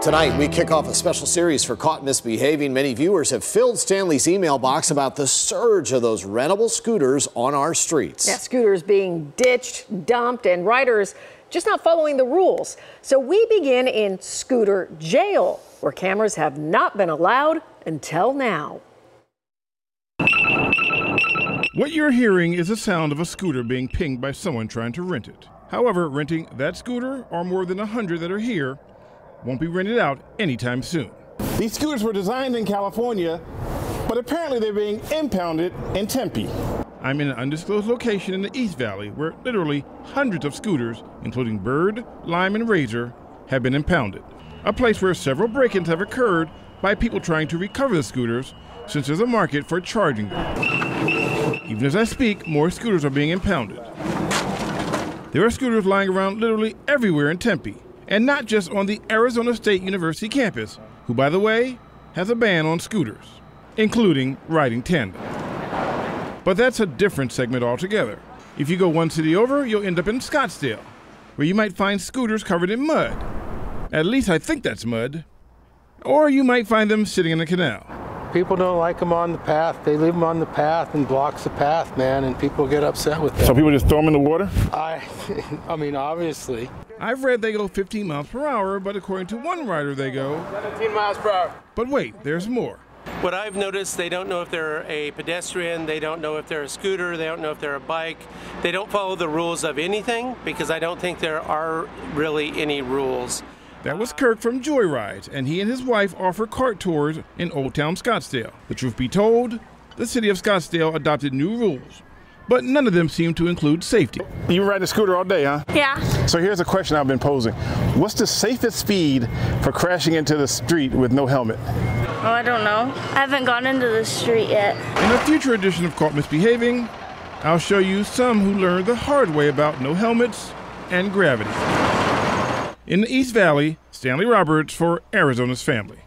Tonight, we kick off a special series for Caught Misbehaving. Many viewers have filled Stanley's email box about the surge of those rentable scooters on our streets. Yeah, scooters being ditched, dumped, and riders just not following the rules. So we begin in scooter jail, where cameras have not been allowed until now. What you're hearing is the sound of a scooter being pinged by someone trying to rent it. However, renting that scooter, or more than a hundred that are here, won't be rented out anytime soon. These scooters were designed in California, but apparently they're being impounded in Tempe. I'm in an undisclosed location in the East Valley where literally hundreds of scooters, including Bird, Lime, and Razor, have been impounded. A place where several break ins have occurred by people trying to recover the scooters since there's a market for charging them. Even as I speak, more scooters are being impounded. There are scooters lying around literally everywhere in Tempe, and not just on the Arizona State University campus, who, by the way, has a ban on scooters, including riding tandem. But that's a different segment altogether. If you go one city over, you'll end up in Scottsdale, where you might find scooters covered in mud. At least I think that's mud. Or you might find them sitting in a canal. People don't like them on the path. They leave them on the path and blocks the path, man, and people get upset with that. So people just throw them in the water? I, I mean, obviously. I've read they go 15 miles per hour, but according to one rider, they go 17 miles per hour. But wait, there's more. What I've noticed, they don't know if they're a pedestrian, they don't know if they're a scooter, they don't know if they're a bike. They don't follow the rules of anything because I don't think there are really any rules. That was Kirk from Joyride, and he and his wife offer cart tours in Old Town Scottsdale. The truth be told, the city of Scottsdale adopted new rules, but none of them seem to include safety. You ride a scooter all day, huh? Yeah. So here's a question I've been posing What's the safest speed for crashing into the street with no helmet? Oh, I don't know. I haven't gone into the street yet. In a future edition of Caught Misbehaving, I'll show you some who learned the hard way about no helmets and gravity. In the East Valley, Stanley Roberts for Arizona's Family.